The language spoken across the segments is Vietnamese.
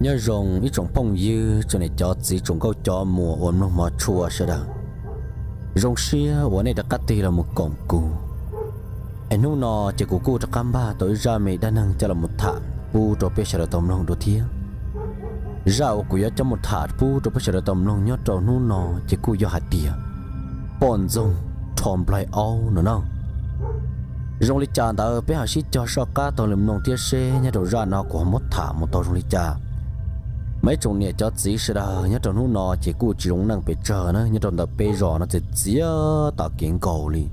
nhớ rồng ít trồng phong dư cho này cho chỉ trồng câu cho mùa ổn nó mà chua sẽ đâu rồng xia ở này đã cắt tì là một cổng cù. Anh nu nó chỉ cụ cụ cho cam ba, tối ra mày đã năng cho là một thả bu cho bé sẽ là tôm lòng đồ thiêng rau của cho một thả pu cho bác sĩ là tôm lòng nhớ trâu nu nọ chỉ cú do hạt tìa bọn rồng thòm lại ao nữa nào rong li trà ta bé hà sĩ cho sao cá tàu lầm nông tiết xe nhớ đồ ra nó của một thả một tàu rong li trà. mấy chồng nè cho chỉ sẽ đã nhớ trong nu nọ chỉ cú chỉ rong năng bị chờ nữa nhớ trong đợt bê rò nó chỉ chỉ tạo kiến cầu đi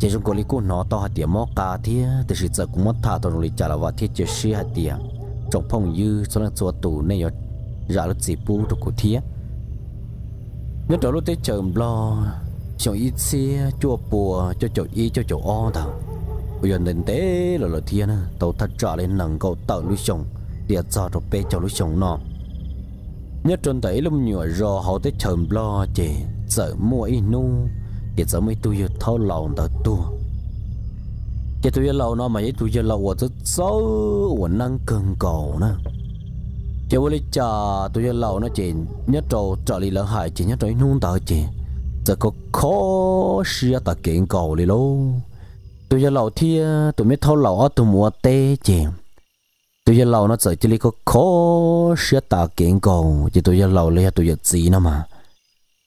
chỉ trong cầu li cú nó to hạt tiệt mò cá thì thì sự giờ cũng một thả rong lý trà là vợ thiết chỉ sĩ hạt tiền trong phong dư số nên cho tù này rồi ra lúc chỉ bu được cụ thiết nhớ trong lúc tới chờ lo chồng ít xe chua bùa, cho chỗ y, cho chỗ o thằng. Bây giờ đến tế là là thiên tàu thật trả lên nặng cầu tạo lưu chồng địa cho rồi bé cho lúc chồng nọ. Nhớ trên thấy lúc nhựa rồi họ tới chầm lo chè sợ mua ít nu, để sợ mấy tôi thâu lòng tờ tua cái tôi lâu nó mà tôi giờ lâu tôi xấu và năng cơn cầu nữa chỉ với lý cha tôi giờ lâu nó chỉ nhất trâu trở lại lợn hại chỉ nhất trâu nung tao chỉ giờ có khó xia ta kiện cầu đi luôn tôi giờ lâu thì tôi mới thâu lâu tôi mua tê chỉ tôi giờ lâu nó giờ chỉ có khó sẽ ta kiện cầu chỉ tôi giờ lâu lấy tôi giờ gì nữa mà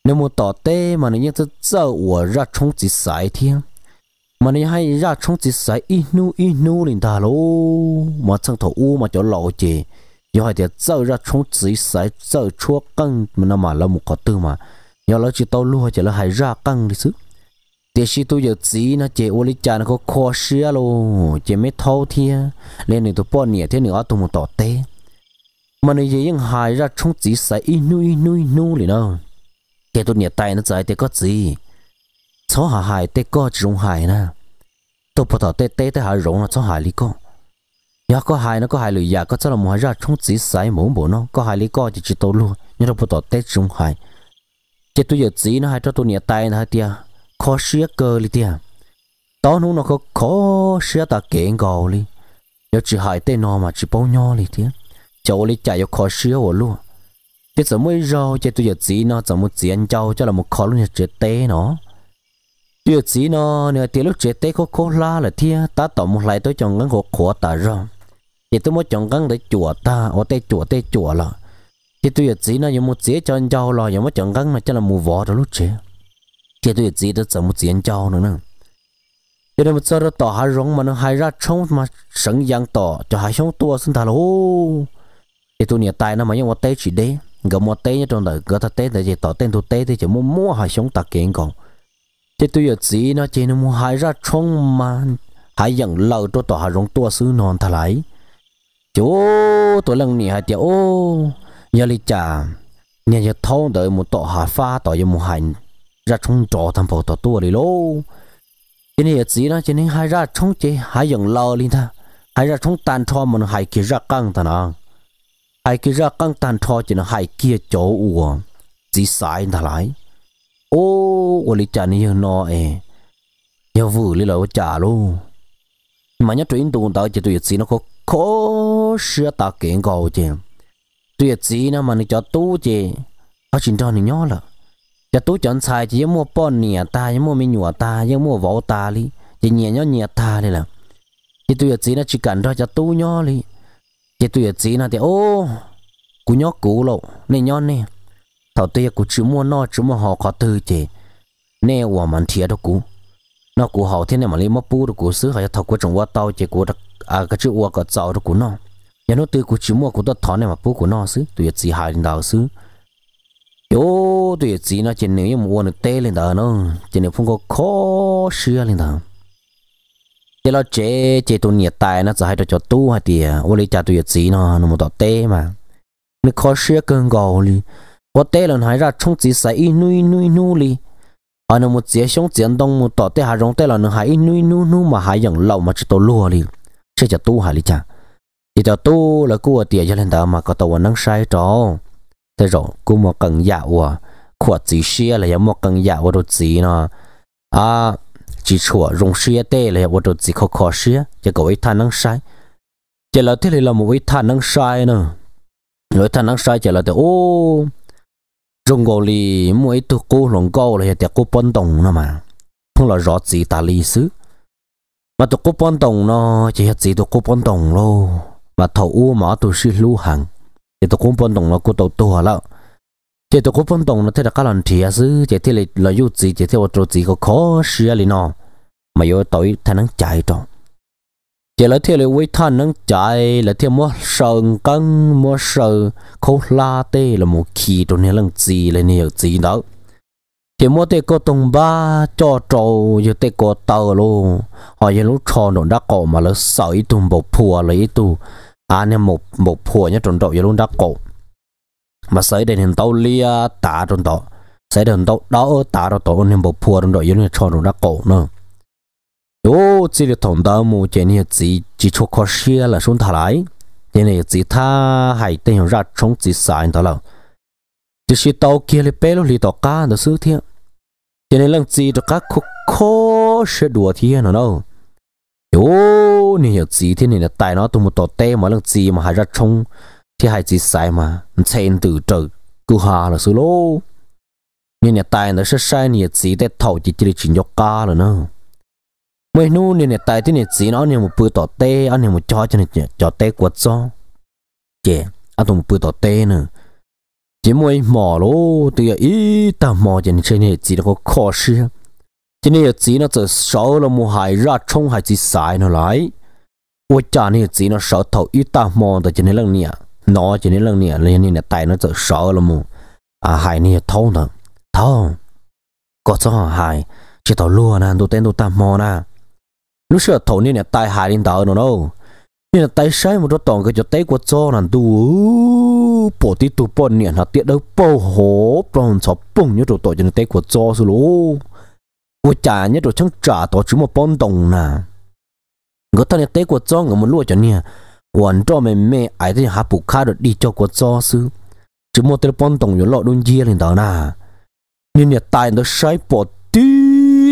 nếu muốn tỏ tê mà ra chung chỉ sai thiên mà nếu hay chỉ sai ít nu ít nu liền ta lô mà chẳng thổ u mà cho lâu chị giờ hay thì sợ chỉ sai sợ chúa căng mà nó mà là một cái tư mà giờ nó chỉ tao luôn chỉ là hay ra căng đi sức để khi tôi giờ chỉ nó chỉ ô lý cha nó có khó xưa luôn chế mấy thâu thia lên này tôi bỏ nhẹ thế nữa tôi một tỏ mà này giờ những ra chỉ sai inu inu inu liền đâu để tôi nhẹ tay nó giải để có gì? Cháu hà hải tê có rung hải nè. Tôi bỏ tỏ tê tê tê hà rung là cháu hải lý con nhà có hải nó có hải lười nhà có cháu là mua ra trong chỉ sai muốn bộ nó, có hải lý con chỉ chỉ tôi luôn. Nhưng tôi bỏ tỏ tê rung hải chỉ tôi giờ chỉ nó hài cho tôi nhẹ tay nó hài tia. Khó xía cơ lý tia. Đó nó nó có khó xía ta kiện gò lý. Giờ chỉ hải tê nó mà chỉ bao nhau lý tia. Cháu lý chạy khó xía ở luôn. Bây giờ mới rau cho tôi giờ chỉ nó, giờ một chuyện cháu cho là một khó luôn chết tê nó chưa chỉ nó nè thì lúc chết tế có khô la là thia, ta tỏ một lại tôi chọn ngắn hộp khổ ta rồi. Thì tôi muốn chọn ngắn để chùa ta ở tê chùa tê chùa là. Thì tôi chỉ nó dùng một chế cho anh cháu lo dùng một chọn ngắn mà cho là mù vỏ rồi lúc chết thì tôi chỉ tôi chọn một chế anh cháu nữa nè. Cho nên một số đó tỏ hai rong mà nó hai ra trống mà sừng giang tỏ, cho hai sống tua xin thà là ô thì tôi nhà tài nó mà nhưng một tê chỉ đấy gặp một tê như trong đời gặp ta tê để gì tỏ tên tôi tê thì chỉ muốn mua hai sống ta kiện còn thì tôi giờ chỉ nó chỉ nó hai ra trống mà. Hai dần lâu cho tỏ rong tua xứ non thà lại chú tôi lần này hai tiểu ô nhà li trà nhà nhà thâu đợi một hai pha một hành ra trong trọ thằng phụ tao tua đi lô. Cho nên chỉ nó cho nên hai ra trong chế hai dòng lo lên ta hai ra trong tàn cho mình hai kia ra căng ta nào hai kia ra căng tàn cho chỉ nó hai kia chỗ uổng, chỉ sai ta lại ô ô lý cha này nó ê giờ vừa lý là trả luôn mà nhớ chuyện tụi tao chỉ tụi chỉ nó có khó sửa ta kiện cầu chứ. Tụi chỉ nó mà nó cho tu chứ. Ở trên đó nó nhớ là giờ tôi chọn xài chỉ mua bón nhẹ ta chỉ mua mi nhựa ta chỉ mua vỏ ta đi chỉ nhẹ nhớ nhẹ ta đi là chỉ tôi chỉ nó chỉ cần đó cho tôi nhớ đi chỉ tôi chỉ nó thì ô cú nhớ cũ lộ nên nhon nè thảo tôi cú chỉ mua nó chỉ mua họ có tư chỉ nè hòa mình thiệt đó cũ nó cũ họ thế này mà lấy mất bù đó cũ xứ hay thầu của trong qua tao chỉ cú đó à cái chữ qua có giàu đó cũ nó. Nhà nó tôi cú chỉ mua cú đó thọ này mà bù của nó xứ tôi chỉ hai đào xứ. Yo tôi chỉ nó chỉ nếu mà muốn tê lên đó nó. Chỉ nếu không có khó xưa lên đó chỉ là chế chế tôi nhiệt tài nó sẽ hay cho tu hay tiền ô lý cha tôi chỉ nó nó một tọt tê mà. Nó khó xưa cơn gò li ô tê lần hai ra 冲 chỉ sai nuôi nuôi nuôi li à nó một chế sống chiến đông, một tọt tê hai rong tê là nó hai nuôi nuôi nuôi mà hai dạng mà chỉ tôi lùa li sẽ cho tu hai li cha thì cho tu là cua tiền cho lên đó mà có tàu năng sai đó thế rồi cú một cần dạo à khuất chỉ xia là một cần dạo đồ chỉ nó. À chỉ chùa rong xia tê là một đồ chỉ khó khó xia. Chỉ có ấy than năng sai. Chỉ là thế là một ấy than năng sai nữa rồi than năng sai chỉ là thế, ô rong gò lì mỗi tu cô lòng câu là để cô bận đồng nữa mà. Không là rõ chỉ ta lý sư mà tu cô bận đồng nó chỉ là chỉ tu cô đồng luôn mà thầu u mà tu sư lưu hàng thì tu cũng bận đồng nó cô tu tu là thì tu cũng bận đồng nó thế là các lần thì sư chỉ thế là là yêu chỉ chỉ thế là tu chỉ có khó xia lì nó mà yêu tối thay năng chạy trong chỉ là thiệt là với thân nâng chạy, là thiệt mua sơn cân, mua sơn khâu la tê, là một khi trong này lần gì là nhiều gì đó. Thì mua tê có tung ba, cho trâu giờ tê có tờ luôn họ giờ lúc cho nó đã cổ mà nó sợ sợi tung bộ phùa lấy tu à nên một một phùa nhá tròn độ giờ lúc đã cổ. Mà sợi đến hình tàu lia tạ tròn độ sợi đến tàu đó tả tròn độ nên bộ phùa tròn độ giờ lúc cho nó đã cổ nữa ô chỉ là thằng đó mua cái này chỉ chỉ cho khó xia là xuống thả lại. Cái này chỉ tha hay tên ra trong chỉ sai đó là chỉ là tàu kia là bé lúc đi tàu cá đó xứ thiên cái này lần chỉ được các khó khó sẽ đùa thiên nó đâu. Ô này chỉ thế này là tại nó tụi một tàu tê mà lần chỉ mà hay ra trong thì hay chỉ sai mà trên từ trời, cứ hà là xứ lô. Nhưng nhà tài nó sẽ sai chỉ để thầu chỉ chỉ chỉ nhóc cá rồi mấy nu nè nè tại thế nè chỉ nó nè một bữa tọt tê anh nè một cho cho nè cho tê quật cho chè anh tụi một bữa tọt tê nữa chỉ mỗi mỏ lô từ à, ý ta mỏ cho nè chơi nè chỉ nó có khó sự cho nên chỉ nó chỉ là một hải chỉ sai nó lại. Ôi cha nè chỉ nó sợ thầu ý ta mỏ từ cho nên lần nè. Nó cho nên lần nè lên nè tại nó chỉ sợ là một à hải nè thâu nè, thâu có cho hải chỉ tao lúa nè đồ tên đồ ta mỏ nè lúc xưa thổ nên là tai hại đến tao nó đâu. Nên là tai sai một chỗ tổng cái cho tay của cho là tu bỏ tí tu bỏ niệm là tiệt đâu bỏ hố bằng sọ bùng như chỗ tổ cho tay của cho số lô của trả như chỗ chẳng trả tổ chỉ một bón đồng nè người ta tay của cho người một lúa cho nè. Quan cho mẹ mẹ ai thì hạ bù khá được đi cho của cho sư. Chỉ một tay bón đồng như lọ đun chia lên đó nè nên là tai nó sai bỏ tí.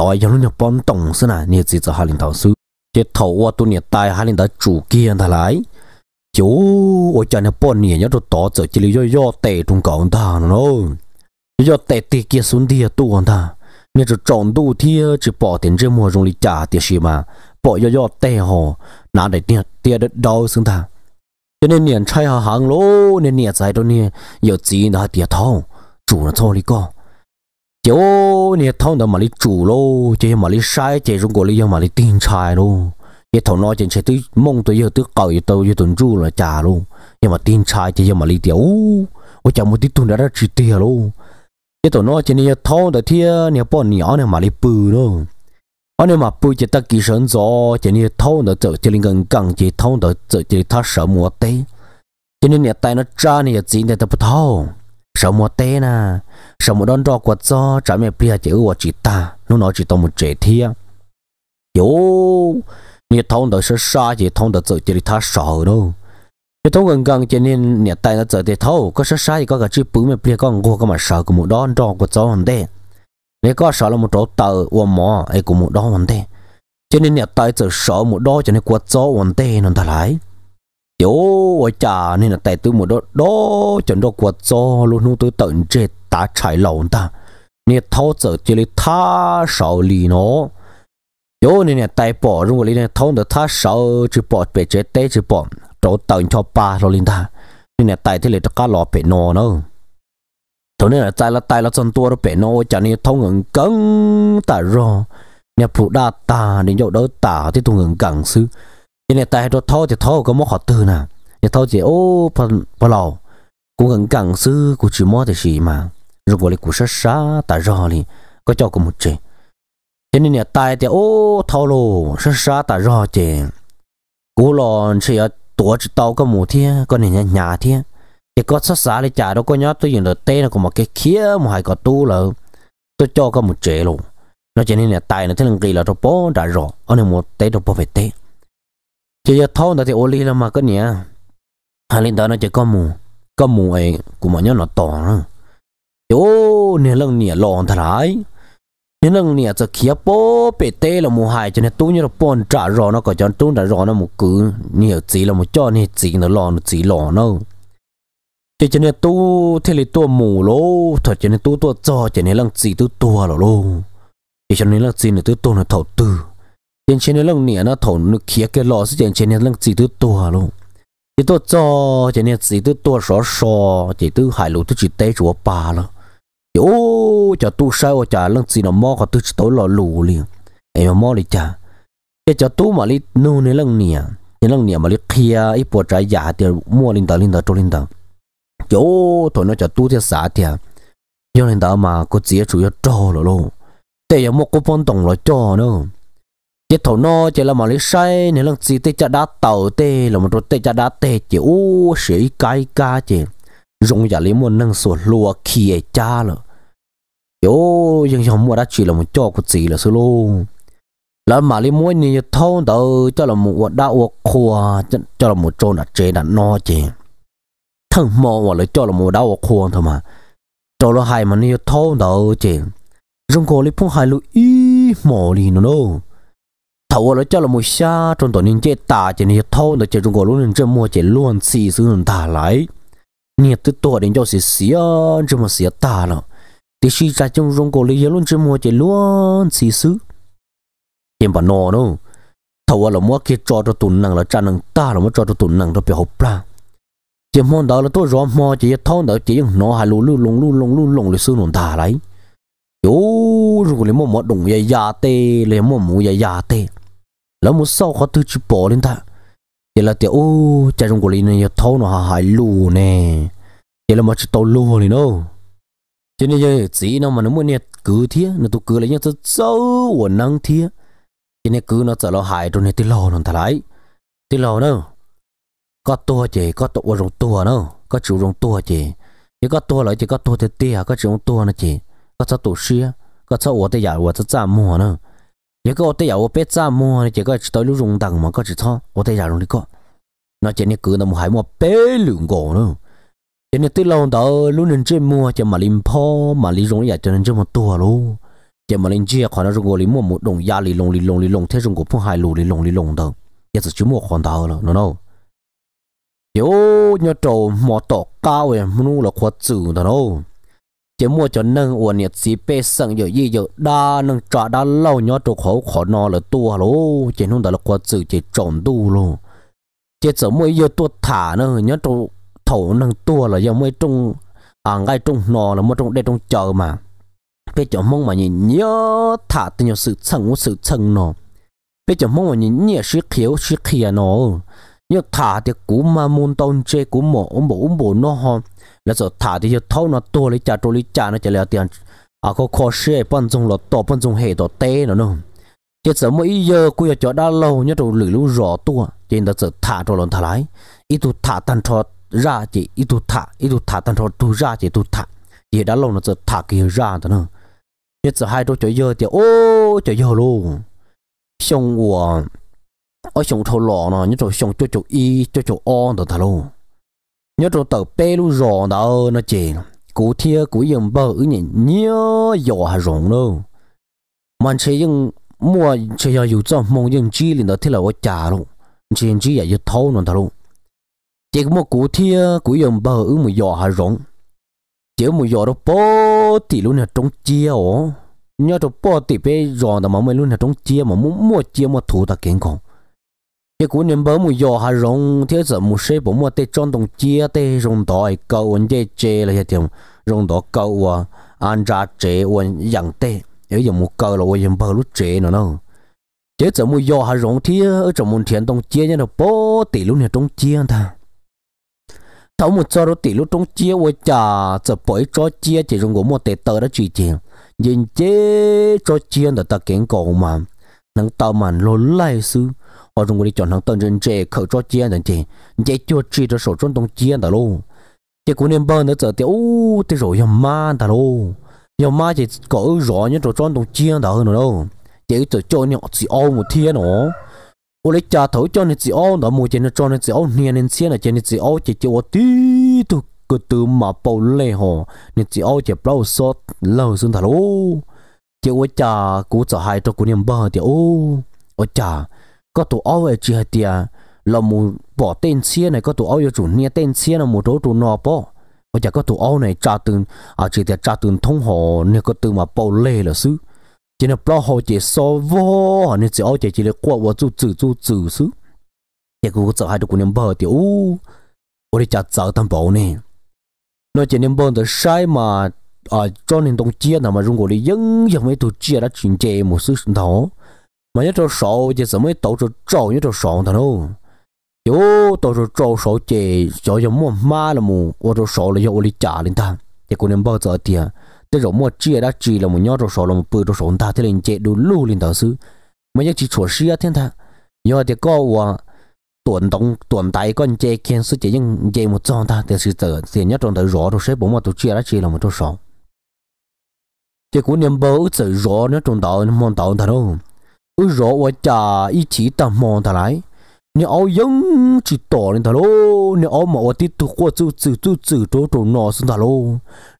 ต่อยยังปอนตงซะนะเนี่ยจีจะหาลินทองซื้อเจ็ดถว่าตัวเนี่ยตายหาลินทองจูเกียนทลายจูโอ้จันเนี่ยปอนเนี่ยยังตัวต่อเจอจิลย่อย่อเตะตรงกองตาเนาะย่อเตะตีเกียสุนเดียตัวตาเนี่ยจะจองดูเทียจะปอเต็นเจมัวตรงลิจ่าเตียชีมาปอย่อย่อเตะหอนาเด็ดเนี่ยเตียเด็ดดาวซึ่งตา cho nên niệm trai hà hàng lô nên niệm dài đó niệm giờ chỉ là tiệt thao chủ là thôi đi co chỗ nè, thằng đó mà đi chủ lô chỉ mà đi sai chỉ trong cổ lý mà đi tin sai luôn. Cái thằng nói trên sẽ tôi mong tôi giờ tới cởi tôi giờ tuần chủ là trả luôn. Nhưng mà tin sai chỉ mà đi tiểu ôi chả một tí tuần đã ra chỉ tiền luôn. Cái thằng nói trên này thằng đó thì nè, bọn nhỏ nè mà đi bự luôn anh em mà bự chỉ ta kỹ sơn gió chỉ này thằng đó trở chỉ linh gần gần chỉ thằng đó trở chỉ ta sợ mua tê cho nên nè, tay nó ra nè, chỉ nè ta bắt thâu sợ mùa tê nè. Sợ mùa đón đo quật cho trả mẹ bia chữ của chị ta. Nó nói chỉ tao một trẻ thia. Yo nhiệt thông đó sơ sa chỉ thông đó tự chỉ ta sợ đâu nhiệt thông gần gần cho nên nhiệt tay nó tự thì thâu. Có sơ sa thì có cả chữ bự mẹ bia con cô có mà sợ của một đón đo quật cho hòn đê. Nếu có sợ là một chỗ tờ uổng mỏ ấy của một đó hòn đê. Cho nên nhiệt tay tự sợ, một đó cho nên quật cho hòn đê, nó ta lại. Yo ôi chà nên là tại tôi một đó đó chuẩn đó quật cho luôn luôn tôi tận chết ta chạy lộn ta nè thâu giờ chỉ là tha sợ lì nó yo nên là tại bỏ rồi lý này thâu được tha sợ chỉ bỏ bể chết té chỉ bỏ chỗ tận cho ba rồi linh ta nên là tại thế là tất cả lọ bể nó nữa thôi nên là tại là tại là chân tua đó bể nó chả nên thâu ngừng cứng ta rồi nè phụ đa ta đến chỗ đó ta thì tôi ngừng cẳng sư nên là tại đó thâu thì thâu có một họ tư nè thì thâu ô, bà bà lò cũng gần cẳng sư cũng chỉ mua thì gì mà. Rồi gọi là cũng sát sát tại rõ đi. Có cho cũng một chuyện cho nên nhà tài thì, ô, thâu lô sát sát tại rõ chứ cú chỉ ở tuổi chỉ tàu có một thiên có nên nhà nhà thiên cái có sát sát để trả đâu có nhớ tôi dùng được tên là có một cái kia mà hai có tu là tôi cho có một chế luôn nó cho nên là tài nó thế là kỳ là tôi bó đã rõ ở này một tế tôi bó phải tế chỉ giờ thâu thì ô li là mà cái nhỉ hai linh đó nó chỉ có mù có mù ấy, của mà nhớ nó to nữa ô, nè lần nè lòn thật đấy nè lần nè giờ kia bố, bể tê là mù hai, cho nên tu như là bón trả rõ nó có cho tu đã rõ nó một cứ nè chỉ là một cho nè chỉ nó lòn, chỉ lòn nó. Chỉ cho nên tu thế là tu mù lô thật cho nên tu tu cho cho nên lần chỉ tu tu lô chỉ cho nên là chỉ là tu tu là thầu tư trên trên này lông nè nó thầu nó khía cái lò sẽ trên trên này lông chỉ tôi tôi luôn. Chỉ tôi cho trên này chỉ tôi tôi số số chỉ tôi hải lũ tôi chỉ tế chúa ba 了 ô cho tôi sao, chả lông chỉ nó mò có tôi chỉ tối lò lù liền. Em mà mò đi chả cái cho tu mà đi nô này lông nè này lông nè mà đi khía, ít bộ trái giả thì mua linh đạo linh đạo cho linh đạo chỗ thôi nó cho tu thì xả thì à. cho nên đó mà có chỉ chủ yếu trò rồi luôn. Để một cái phong tổng là cho nữa chỉ thổ nó chỉ là mà lấy say nên là chỉ tê cha đá tàu tê, là một chút tê cha đá tê chỉ ô sĩ cái ca chỉ dùng giả lấy một năng sổ lùa kia cha rồi yo nhưng không mua đã chỉ là một cho của gì là số lô. Là mà lấy mỗi này thâu đầu cho là một đã ô khoa cho là một trôn đã chế đã no chỉ thằng mò mà lấy cho là một đã ô khoa thôi mà. Cho là hai mà này thâu đầu chỉ dùng cổ lấy phong hai lũ ý mò đi nó đâu thầu là cho là một xa trong tổ nên chế tả, chỉ nên thâu nó chỉ trong cổ luôn nên chơi mua chỉ luôn, xì xứ nên tả lại. Nhiệt từ tổ đến cho xì xì cho mà xì tả nó thì xì ra trong trong cổ lấy luôn chơi mua chỉ luôn, xì xứ. Tiền bà nọ nó thầu là mua kia cho cho tụi năng là cha năng ta, là mua cho cho tụi năng nó bị hộp ra. Chỉ mong đó là tôi rõ mua chỉ thâu đó chỉ nó hai lù lù lùng lù lùng lù lùng le xứ nôn tả lại yo rồi sau khó tư chỉ bỏ lên ta. Vậy là tiểu ô cha trong của này thâu nó hại lù nè. Vậy là một chỉ tàu lù này đâu. Cho nên giờ chỉ nó mà nó muốn nè, cứ thế nó tụ cứ lấy những thứ sâu của năng thế cho nên cứ nó trở lo hại rồi này tí lò nó thà lại. Tí lò nữa có tua chỉ có tụ rồng tua nữa có chủ rồng tua chỉ chỉ có tua lại chỉ có tua thì tia, có chủ rồng tua nó chỉ có sao tổ sư có sao ủa thì tôi ủa sao giảm mùa trả mua nữa nếu có đây giờ tôi biết trả mua thì chỉ có tới lúc dùng đằng mà có chỉ cho tôi đây giờ dùng đi có nó chỉ nên cứ nó một hai mua bé lượng gỗ nữa. Cho nên tới lâu đó lúc nên chơi mua cho mà lim po mà lim dùng giờ cho nên chơi một tua luôn. Cho mà lim chia khoản nó dùng gỗ lim mua một đồng ya lim lồng lim lồng lim lồng, thế dùng gỗ phong hai lù lim lồng lim lồng đó giờ chỉ mua khoản đó rồi, nó đâu? Yo nhớ trâu mò tỏ cao ấy muốn là khoát chữ đó đâu? Chỉ mua cho nâng uổng nhiệt chỉ bê sẵn giờ gì giờ đa nâng trả đa lâu nhớ trục khẩu khó nó là tua lô chỉ không đã là qua chữ chỉ trộn tu lô chỉ sợ mỗi giờ tua thả nữa nhớ trục thầu nâng tua là giờ mới trong à ngay trong nò là mỗi trong đây trong chờ mà bây giờ mong mà nhìn nhớ thả tình sự chân sự chân nó bây giờ mong mà nhìn nhớ sự khiếu sự khía nó nhớ thả thì cú mà muốn tôn chế cú mỏ, ông bố ông bố nó hòn là giờ thả thì thâu nó to lấy trả trôi lấy trả nó chỉ là tiền. À có khó xe bận dùng là to bận dùng hệ to tê nó nữa chỉ sợ mỗi giờ cứ cho đã lâu, nhớ đồ lưỡi lũ rõ tua. Trên đó giờ thả cho lần thả lại ít tu thả tan cho ra chỉ ít tu thả ít tu thả tan cho tu ra chỉ tu thả. Chỉ đã lâu nó giờ thả kia ra đó nữa chỉ sợ hai đôi chỗ giờ thì ô chỗ giờ luôn. Xong 我 ở xong thâu lò nó nhớ rồi xong cho chỗ y, cho chỗ on đó thà luôn. Nhớ rồi, tờ bê lu rò đó ờ, nó chè cụ thia cụ dùng bờ ứ nhỉ nhớ dò hà rộng đâu mà chỉ dùng mua chỉ là dùng cho mong dùng chi liền đó, thế là ở trả luôn. Chỉ chỉ là dùng thâu nó thà luôn chỉ có một cụ thia cụ dùng bờ ứ một dò hà rộng. Chỉ một dò đó bó tỷ luôn là trong chia ổ nhớ rồi, bó tỷ bê rò đó mà mới luôn là trong chia, mà muốn mua chia mà thủ ta kiến còn cái cú niệm bơ mùi giò hà rong thiếu giờ mùi xe bộ mua tê tròn đồng chia tê rong đỏ cầu anh chê chê là hiện rong đỏ cầu à anh ra chê anh dặn tê. Ở giờ một cầu là anh bơ lúc chê nữa nó chế giờ mùi giò hà rong thiếu ở trong mùi thiện đồng chia nhá nó bố tỷ lúc này đồng chia ta. Thấu một cho đó tỷ lúc đồng chia với chả giờ bởi cho chia, chỉ rong của một tê tờ đó chỉ tiền nhìn chê cho chia là ta kiến cổ mà. Nắng tao mà lô lai sư họ dùng đi chọn hàng tận dân trẻ khẩu cho chia nhận chị dễ cho chi cho sổ trong đồng chia đó luôn chị cũng nên bơ nữa giờ thì ô thì rồi yếm ma đó luôn yếm ma chỉ có rõ nhất rồi trong đồng chia đó hơn đâu chị chỉ cho nhau chỉ ao một thiên nữa ô lấy cha thấu cho nên chỉ ao đó một chuyện cho nên chỉ ao nia nên xia là chuyện chỉ ao chỉ chỉ ô tí tu cứ từ mà bầu lệ hồ nên chỉ ao chỉ bao số lâu xuống thà luôn chị ô cha cú cho hai cho cú niệm bơ thì ô ô cha có tụ ao về chỉ tiệt là mù bỏ tên xe này, có tụ ao yêu chủ nia tên xe là mù chỗ chủ nọ bỏ. Bây giờ có tụ ao này trả từng à chỉ tiệt trả từng thông hồ nia có từ mà bỏ lê là xứ. À chỉ là bao hồ chỉ so vô nia chỉ ao chỉ chỉ là qua vô chủ chủ chủ chủ xứ. Chỉ có cái hai đứa con em bờ thì u ở đây trả trả tam bảo nè. Nó chỉ em bờ thì sai mà à cho nên đồng chia mà dùng gọi là dân dân mấy tụ chia đã chuyển chế một số đó mà nhất trâu sầu chỉ sớm mới tổ cho trâu nhất trâu sầu thằng đâu yo tổ cho trâu sầu chỉ cho cho mua má là mù ô trâu sầu là cho ô li trả lên ta chỉ còn nên bao giờ tiền thế rồi mua chia đã chỉ là một nhau trâu sầu là một bự trâu sầu ta thế lên chạy đủ lù lên thằng sư mà nhất chỉ chỗ xia thiên ta yo thì có và tuần động tuần tại con chạy khen sư chỉ nhưng chạy một trong ta thì sư tử tiền nhất trong tới rõ rồi sẽ bốn mà tổ chia đã chỉ là một trâu sầu chỉ còn nên bao giờ rõ nhất trong đầu mong đầu thằng đâu ở rõ ôi chả ý chỉ ta mòn thà lại. Nhà áo giống chỉ tỏ lên thà lô. Nhà áo mà ôi tít tu qua chữ chữ chữ chữ chỗ chỗ nọ xuống thà lô.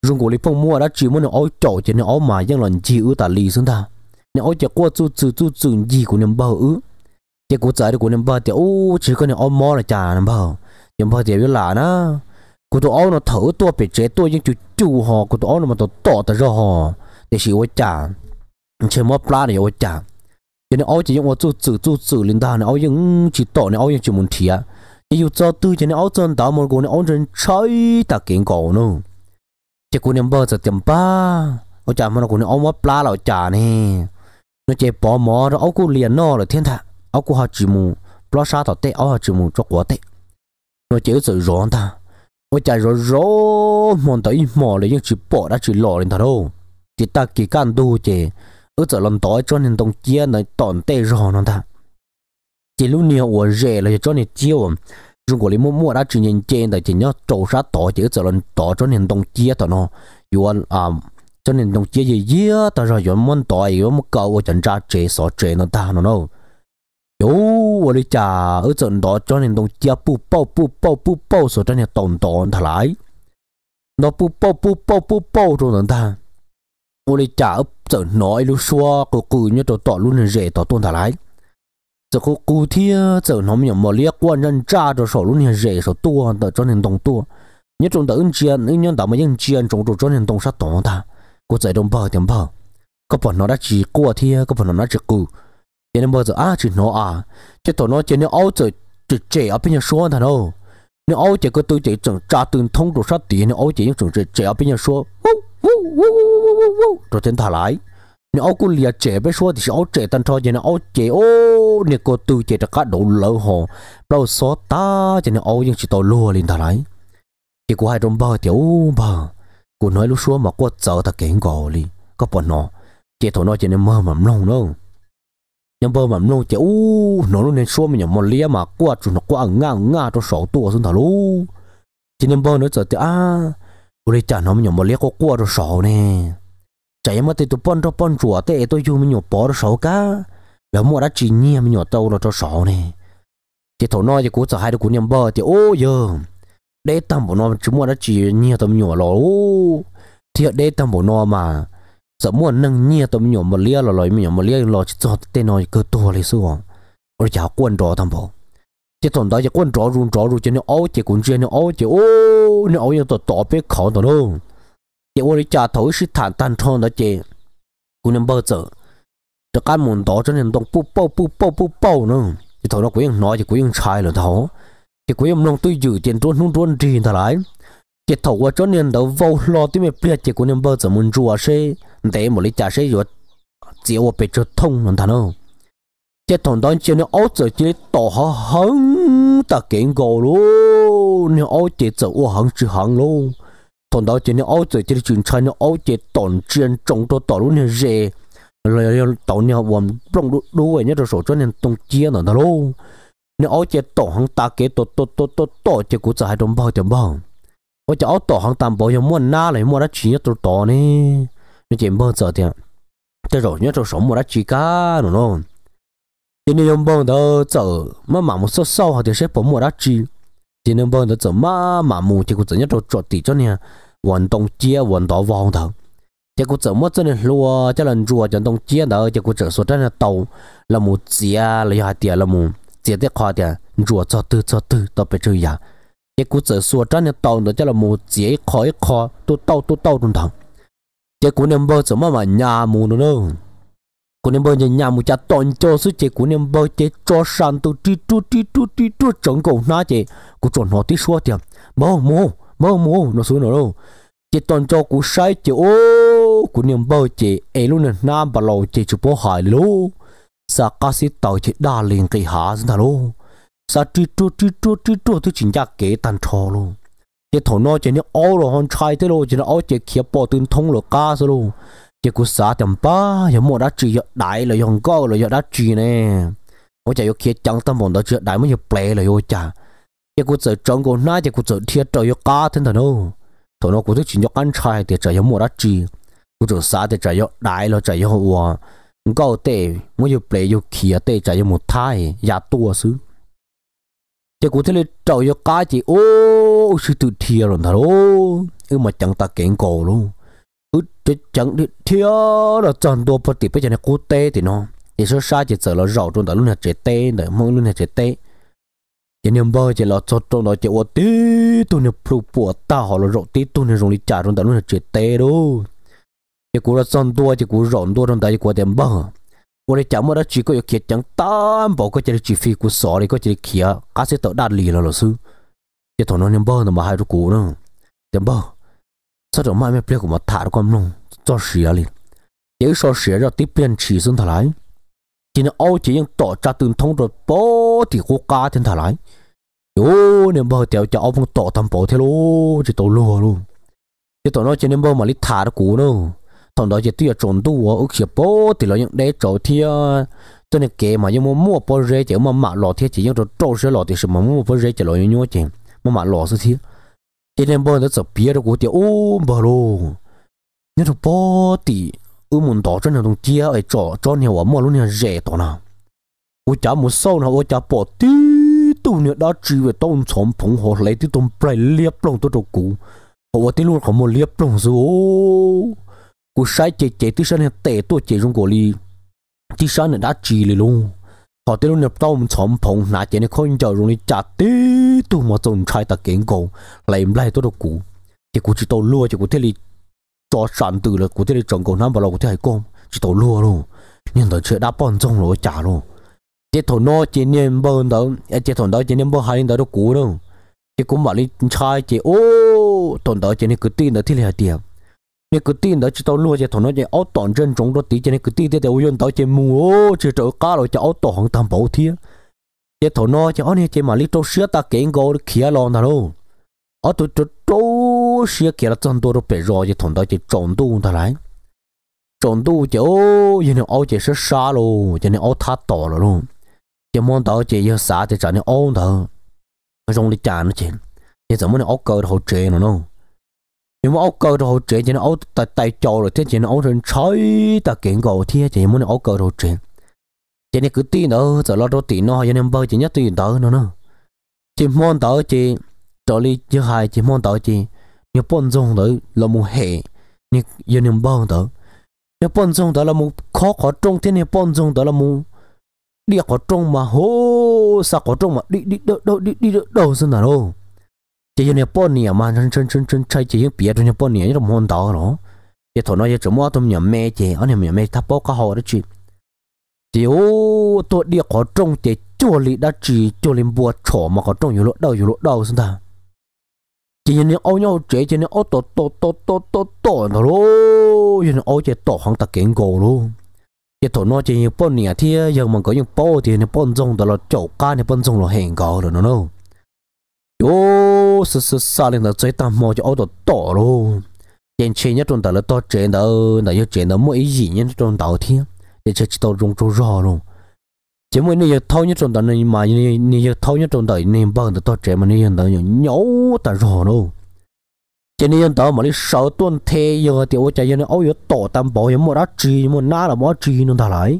Rừng của lý phong mua đã chỉ muốn nhà áo chậu chỉ nhà áo mà dân lần chỉ ở tà lì xuống thà nhà áo chỉ qua chữ chữ chữ chữ gì của nhà bao ứ. Chỉ của trái của nhà bao thì, ô, chỉ có nhà áo mò là chả nhà bao nhà bao thì biết là na của tụi áo nó thở to bị chế tua nhưng chú chú họ của tụi áo nó mà tụi tỏ tà ra họ để chỉ ôi chả chỉ mua pla để ôi chả giờ này ông chỉ dùng tôi chữ chữ chữ lên đàn này ông dùng chỉ tổ này ông dùng chỉ muốn thi à yêu cho tôi giờ này ông chân đào một cái này ông chân chơi ta kiện cổ luôn. chỉ cô này bao giờ tiệm ba. Ông chả mà nó cô này ông mất pla lão chả nè. Nó chỉ bỏ mỏ rồi ông cô liền nó rồi thiên thạch, ông cô học chỉ mù lo sao thọ tệ ông học chỉ mù cho quá tệ nó chỉ sự rõ ta. Ông chả rõ rõ mòn tới mỏ lấy những chỉ bỏ đã chỉ lò lên thà đâu. Chỉ ta kỳ can tu chỉ ở chỗ lần tối cho nên đồng chia này tổn tệ rõ nó ta. Chỉ lúc nhiều của rẻ là cho nên chiêu à. dùng của lý mua mua đã chỉ nhìn trên tại chỉ nhớ trâu sát tổ chỉ ở chỗ lần tối cho nên đồng chia tao nó. Yuan à, à cho nên đồng chia gì gì tao rồi yuan muốn tối yuan muốn cầu của chân ra chế sợ chế nó ta, nó nó yo wo li cha ở trận đó cho nên đồng chia bu bao bu bao bu bao số cho nên tổng tổng thả lại nó bu bao bu bao bu bao rồi nó ta ô lê trả ấp nói lu xua, cô cù như tổ tỏ luôn rể tỏ tôn thả lái. Giờ cô cù thia, sợ nó mình mà lia nhân cha cho sổ luôn rể sổ tua, tờ cho nên đồng tua. Nhớ trong tờ ứng chiến ứng mà ứng chiến trong trụ cho nên đồng sát tổng ta. Cô dạy đồng bờ tiền bờ. Có nó đã chỉ cua thia, có phần nó đã chỉ cù thế nên bây giờ à chỉ nó à. Chứ tổ nó chỉ nên áo trời chỉ trẻ ở bên nhà thằng đâu. Nếu áo chỉ có tôi chỉ chẳng trả tiền thông trụ sát tiền nếu áo chỉ những chẳng trẻ ở bên nhà rồi trên thả lại. Nếu ông cũng liệt trẻ bé xua thì ông trẻ tan cho cho nên ông trẻ, ô nếu cô từ trẻ đã đủ lỡ hồ. Bao số ta cho nên chỉ tàu lùa lên thả lại. Chỉ có hai trong bao tiểu bao cô nói lúc xua mà cô sợ ta kén gò đi có bọn nó chỉ thằng nó cho nên mơ mầm nông đâu nhưng bơ mầm nông chỉ ô nó luôn nên xua mình nhầm một lia mà qua chủ nó qua ngang ngang cho sáu tua xuống thả luôn cho nên bơ nó sợ thì à ule cha nó mình nhổ liếc có cua rồi sầu nè. Chạy mà tê tụi pon cho pon chùa tê tôi dùng mình nhổ bỏ rồi sầu cá. Lỡ mua đã chỉ nhia mình nhổ tàu rồi cho sầu nè. Thì thổ nói thì cú sợ hai đứa cũng nhầm bờ thì ô giờ. Để tầm bộ nó chứ mua đã chỉ nhia tầm nhổ lò ô. Thì để tầm bộ nó mà, sợ mua nâng nhia tầm nhổ mà lia là lòi mình nhổ một lia, lò chỉ cho tê nói cơ to lấy xuống rồi chào quân rồi tầm bộ chỉ tồn tại chỉ quan trọ run trọ run, chỉ nó áo chỉ cũng chỉ nó áo chỉ ô nó áo như tổ tổ biết khó đó luôn. Chỉ ô đi trả thấu sự thản tan thon đó chỉ cũng nên bao giờ cho cái môn đó cho nên đông bù bù bù bù bù bù nữa. Chỉ thấu nó cũng nói, chỉ cũng sai rồi thấu chỉ cũng nông tôi giữ tiền trốn nông trốn gì ta lại. Chỉ thấu qua cho nên đâu vô lo tí mẹ biết chỉ cũng nên bao giờ muốn chùa xe để một lý trả xe rồi, chỉ ô bị cho thông thằng nào nó thằng chỉ đó chỉ nó áo giờ chỉ tỏ họ hứng, ta kiện luôn nếu áo chế sợ ô hàng chữ hàng luôn thằng đó chỉ nếu áo chỉ chuyện trai nếu áo chế tổn chuyện trong đó tỏ luôn như dễ rồi tao nhau vòng trong đủ đủ nhớ rồi số cho nên tung chia đó luôn nếu áo chế tổ hàng ta kế tổ tổ tổ tổ tổ chỉ cũng hai đồng bao bao. Áo chế tổ hàng tam bao giờ mua na lại, mua đã chỉ nhớ tổ tổ nè. Nó chỉ bao giờ tiền thế rồi nhớ rồi sống mua đã chỉ cả nữa luôn chỉ nên用棒的走，嘛马木说少好的是不莫拉鸡，只能棒的走嘛马木结果怎样都着地着呢？运动街运到旺头，结果怎么真的路叫人做运动街的，结果这说真的到了木街了下点了木街的快点，做做对做对到别这样，结果这说真的到的叫了木街一靠一靠都到都到中头，结果能棒怎么嘛nhà木了呢 ？cô nên bơi nhà nhà một cha toàn cho sự chế cô nên bơi chế cho sàn tu tri tu tri tu tri tu trống cổ na chế cô chọn họ tí xua tiền mơ mơ mơ mơ, nó xuống nó đâu. Chế toàn cho cô sai chế ô, cô nên bơi chế ấy luôn nè nam bà lâu chế chụp bó hải lô. Sa cá sĩ tàu chế đa liền cây hạ dân thà lô. Sa tri tu tri tu tri tu tôi chính gia kế tàn trò lô. Chế thổ nó chế nó ô rồi, hòn trai thế lô chế nó ô chế kia bỏ tuyên thông rồi cá rồi chỉ cú xả tầm ba giờ mua đã chỉ giờ đại là dòng co là giờ đã chỉ nè. Mỗi chạy kia chẳng tâm muốn đó chưa đại mới giờ ple là yo chả chỉ cú sợ trong cô na chỉ cú sợ thiệt trời yo cá thân nào đâu. Thằng nó cú thích chỉ nhóc ăn trai thì trời yo mua đã chỉ cú giờ xả thì trời yo đại là trời yo hoa go tệ mỗi giờ ple yo kia tệ trời yo một thai ya tua xứ. Chỉ cú thế là trời yo cá chỉ, ô sự tự thiệt rồi thằng ô ừ mà chẳng ta kén cổ luôn. ừ chứ chẳng đi thiếu là chọn đồ bớt thì bây giờ này cố tê thì nó thì số sai chỉ sợ là rau trong đó luôn là chế tê nữa mong luôn là chế tê chỉ niệm bơ chỉ là cho trong đó chỉ ô tí tôi niệm phụ bùa ta họ là rau tí tôi niệm dùng đi trả trong đó luôn là chế tê đâu chỉ cố là chọn đồ chỉ cố rau đồ trong đó chỉ cố điểm bơ 我哋讲么的只个要去讲担保个这里只费个少的个这里去啊，假设到大理了老师，也同那年包那么还是股呢，点包。 Sao chỗ mai mới biết của mà thả được con nung cho sửa liền. Chỉ so sửa ra tiếp biến chỉ xuống thả lại chỉ là ô chỉ những tổ cha từng thông rồi bố thì cô ca thiên thả lại yo nên bao tiểu cho ông tổ tam bố thế luôn chỉ tổ lùa luôn. Chỉ tổ nó chỉ nên bao mà lấy thả được cũ đâu thằng đó chỉ tiêu trộn tu ở kia bố thì là những đế chỗ thia. Cho nên kể mà nhưng mà mua bố rễ chỉ mà mạ lọ thia chỉ những chỗ trộn sẽ lọ thì sự mà mua bố rễ chỉ lọ những nhua chỉ mà mạ lọ sẽ thia cho nên bọn nó sẽ biết được cái ô bà lô nhưng mà bỏ thì ở muốn đó cho nên đồng chia ở chỗ cho nhiều ở mua luôn nhà rẻ đó nào. Ô chả, một sau nào ô chả, bỏ tí tu nữa đã chỉ về tôn chóm phồng hồ, lấy tí tôn bày liếp lòng tôi đồ cũ. Ô tí luôn không một liếp lòng rồi cô sai chế chế tí sáng tệ tôi chế trong cổ ly tí sáng đã chỉ luôn họ tiêu nhập tàu mình chọn phong nãy chỉ này khôn giờ rồi chặt tí tu mà trồng trái ta kiến cổ. Lại lại tôi đâu cũ. Chỉ cũ chỉ tàu lúa chỉ cũ thế li cho sản từ là à, cũ thế li trồng cổ năm vào lâu cũ thế hay con chỉ tàu lúa luôn nhưng tàu chưa đã bòn trong rồi trả luôn chỉ thổ nó chỉ niệm bơn đó chỉ thổ đó chỉ niệm bơn hai đó đâu cũ đâu chỉ cũng bảo đi trái chỉ ô thổ đó chỉ này cứ tin đó thì là tiền nè cứ tin đó chỉ tao lúa chỉ thằng nó chỉ áo tòn chân trống đó tí chỉ nè cứ tin để uyên tao chỉ mua chỉ chỗ cá rồi chỉ áo tòn hàng tam bảo thiê chỉ thằng nó chỉ áo nè chỉ mà lít trâu sữa ta kiện gấu kia lon nào luôn áo tụi tụi trâu sữa kia là chân tôi rồi bị rồi chỉ thằng đó chỉ trộn tu ta lại. Trộn tu chỉ ô như nè áo chỉ sữa sa luôn chỉ nè áo thắt to rồi luôn. Chỉ mong tao chỉ yêu xả thì trở nên áo đó dùng đi trả nó chỉ chỉ 怎么 nè áo cơ đầu chế nó. đâu nhưng mà ốc cơ đồ chuyện chỉ nó ốc tại tay trâu rồi, thế chỉ nó ốc trên chơi ta kiện cầu thế chỉ muốn ốc cơ đồ chuyện. Chỉ nên cứ tin nữa giờ lo đồ tiền nó hay nên bơi chỉ nhất tiền đó nó nữa. Chỉ muốn đó chỉ trở đi chứ hai, chỉ muốn đó chỉ nếu bọn dùng đó là một hệ nhưng giờ nên bơi đó nếu bọn dùng đó là một khó khó trong thế nên bọn dùng đó là một đi khó trong mà, hô sao khó trong mà, đi đi đâu đi đi đâu xin nào đâu chỉ như bao nhiêu mà chân chân chân chân chạy chỉ những biệt trong bao nhiêu những món đó nó chỉ thằng nó chỉ mua tôm nhà mẹ chỉ anh em nhà mẹ tháp bao cái hồ đó chứ chỉ ô tôi đi có trong chỉ cho lì đã chỉ cho lì bùa chỗ mà có trong nhiều lúc đâu nhiều lúc đâu xin ta chỉ như ô nhau chế chỉ như ô tổ tổ tổ tổ tổ tổ nó luôn như ô chỉ tổ hàng ta kiến cổ luôn giờ thổ nó chỉ những bọn nè thì giờ mà có những bao thì những bao rong đó là chỗ cá những bao rong là hẹn gạo rồi nó đâu ô sơ luôn nhất trong tàu là to chuyện đó là yêu chuyện đó mỗi gì nhất trong tàu thiên để chơi tàu rong trâu luôn. Chỉ mỗi này thâu nhất trong tàu này mà này này thâu nhất trong tàu này bằng được to chuyện mà này đó nhổ ta luôn cho nên đó mà đi sợ tuần thế giờ thì ôi chạy nó ôi tổ tam bảo yếm một đã chi một ná là một chi nó ta lại.